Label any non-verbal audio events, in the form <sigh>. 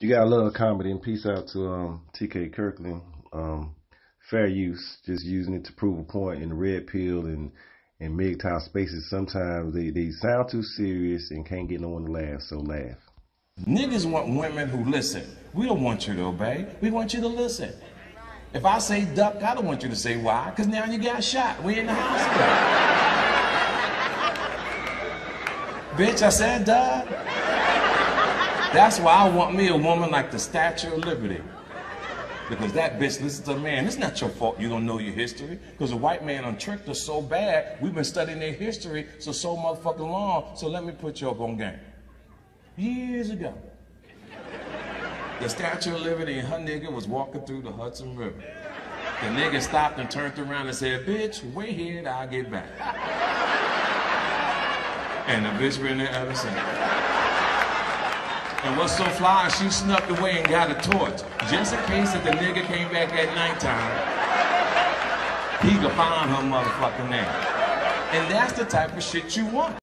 You got a little comedy and peace out to um, TK Kirkland. Um, fair use, just using it to prove a point in the red pill and and MGTOW spaces. Sometimes they, they sound too serious and can't get no one to laugh, so laugh. Niggas want women who listen. We don't want you to obey. We want you to listen. If I say duck, I don't want you to say why, because now you got shot. We in the hospital. <laughs> Bitch, I said duck. That's why I want me a woman like the Statue of Liberty. Because that bitch listens to a man. It's not your fault you don't know your history. Because the white man untricked us so bad, we've been studying their history so so motherfucking long. So let me put you up on game. Years ago, the Statue of Liberty and her nigga was walking through the Hudson River. The nigga stopped and turned around and said, bitch, wait here and I'll get back. And the bitch been there ever since. And what's so fly, she snuck away and got a torch. Just in case if the nigga came back at nighttime, he could find her motherfucking name. And that's the type of shit you want.